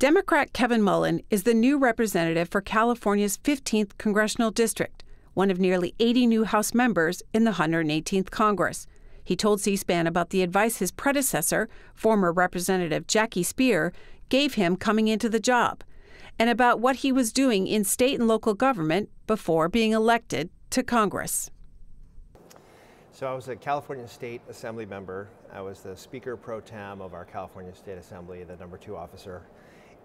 Democrat Kevin Mullin is the new representative for California's 15th congressional district, one of nearly 80 new House members in the 118th Congress. He told C SPAN about the advice his predecessor, former Representative Jackie Speier, gave him coming into the job, and about what he was doing in state and local government before being elected to Congress. So I was a California State Assembly member. I was the Speaker Pro Tem of our California State Assembly, the number two officer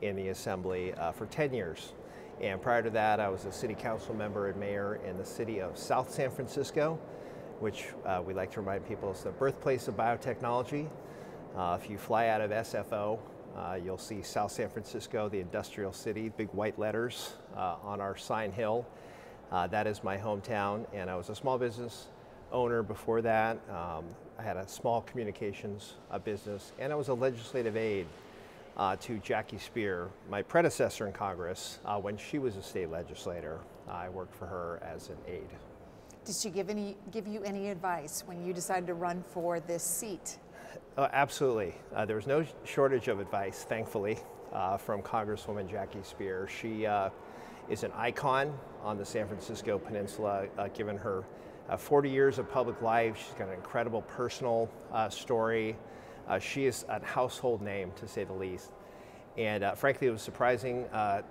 in the Assembly uh, for 10 years. And prior to that, I was a City Council member and mayor in the city of South San Francisco, which uh, we like to remind people is the birthplace of biotechnology. Uh, if you fly out of SFO, uh, you'll see South San Francisco, the industrial city, big white letters uh, on our sign hill. Uh, that is my hometown, and I was a small business owner before that. Um, I had a small communications business, and I was a legislative aide uh, to Jackie Speier, my predecessor in Congress, uh, when she was a state legislator. I worked for her as an aide. Did she give any give you any advice when you decided to run for this seat? Uh, absolutely. Uh, there was no shortage of advice, thankfully, uh, from Congresswoman Jackie Speier. She uh, is an icon on the San Francisco Peninsula, uh, given her uh, 40 years of public life. She's got an incredible personal story. She is a household name, to say the least. And frankly, it was surprising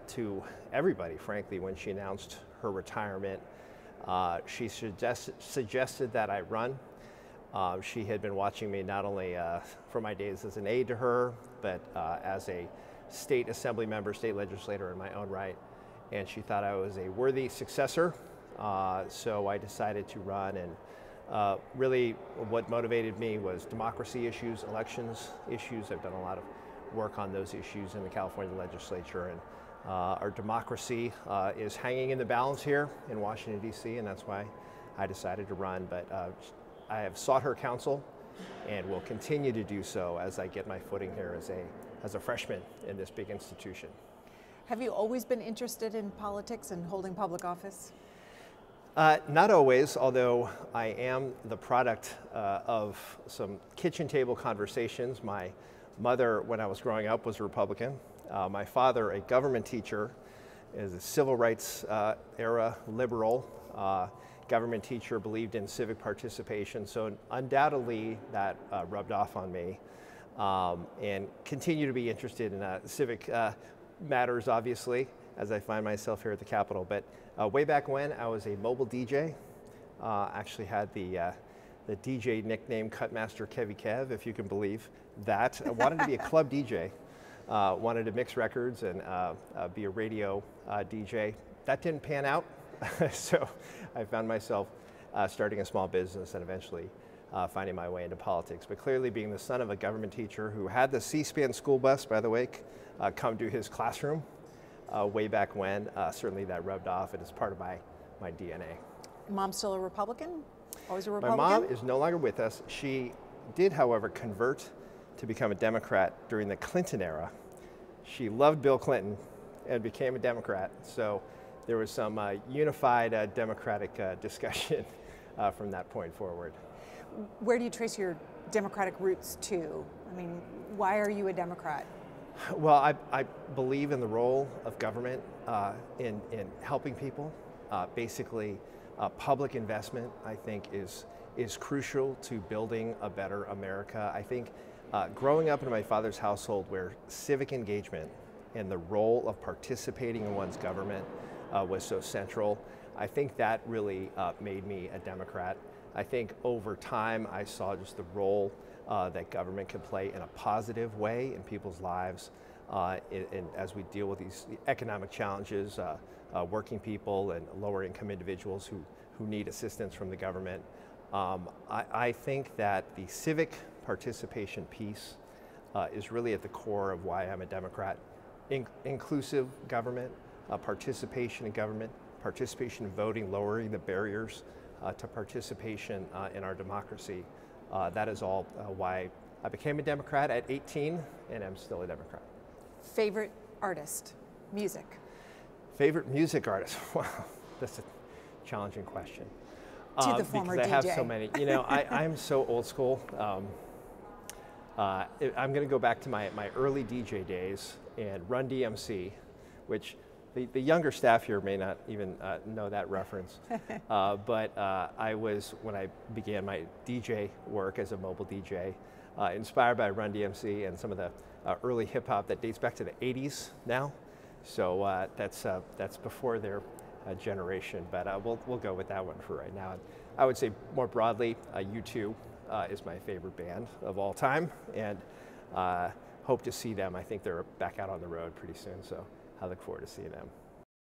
to everybody, frankly, when she announced her retirement. she suggest- suggested that I run uh, she had been watching me not only uh, for my days as an aide to her, but uh, as a state assembly member, state legislator in my own right. And she thought I was a worthy successor. Uh, so I decided to run. And uh, really, what motivated me was democracy issues, elections issues. I've done a lot of work on those issues in the California legislature. And uh, our democracy is hanging in the balance here in Washington, D.C., and that's why I decided to run. But I have sought her counsel and will continue to do so as I get my footing here as a, as a freshman in this big institution. Have you always been interested in politics and holding public office? Uh, not always, although I am the product uh, of some kitchen table conversations. My mother, when I was growing up, was a Republican. Uh, my father, a government teacher, is a civil rights uh, era liberal. Uh, government teacher, believed in civic participation. So undoubtedly that uh, rubbed off on me um, and continue to be interested in civic matters, obviously, as I find myself here at the Capitol. But uh, way back when, I was a mobile DJ. Uh, actually had the, uh, the DJ nickname Cutmaster Kevy Kev, if you can believe that. I wanted to be a club DJ. wanted to mix records and be a radio DJ. That didn't pan out. so I found myself uh, starting a small business and eventually uh, finding my way into politics. But clearly, being the son of a government teacher who had the C SPAN school bus, by the way, uh, come to his classroom uh, way back when, uh, certainly that rubbed off. It is part of my, my DNA. Mom still a Republican? Always a Republican? My mom is no longer with us. She did, however, convert to become a Democrat during the Clinton era. She loved Bill Clinton and became a Democrat. So there was some uh, unified uh, democratic uh, discussion uh, from that point forward. Where do you trace your democratic roots to? I mean, why are you a Democrat? Well, I, I believe in the role of government uh, in, in helping people. Uh, basically, public investment, I think, is, is crucial to building a better America. I think growing up in my father's household where civic engagement and the role of participating in one's government uh, was so central. I think that really uh, made me a Democrat. I think over time I saw just the role uh, that government can play in a positive way in people's lives uh, as we deal with these economic challenges, uh, uh, working people and lower income individuals who, who need assistance from the government. Um, I, I, think that the civic participation piece is really at the core of why I'm a Democrat. In, inclusive government, uh, participation in government, participation in voting, lowering the barriers uh, to participation uh, in our democracy. Uh, that is all uh, why I became a Democrat at 18 and am still a Democrat. Favorite artist, music? Favorite music artist? Wow, that's a challenging question. To the former because I have so many. You know, I, I'm so old school. Um, uh, I'm going to go back to my, my early DJ days. and Run DMC, which the, the younger staff here may not even uh, know that reference. uh, but uh, I was, when I began my DJ work as a mobile DJ, uh, inspired by Run DMC and some of the uh, early hip hop that dates back to the 80s now. So uh, that's, that's before their generation, but we'll, we'll go with that one for right now. I would say more broadly, U2 is my favorite band of all time, and hope to see them. I think they're back out on the road pretty soon. So I look forward to seeing them.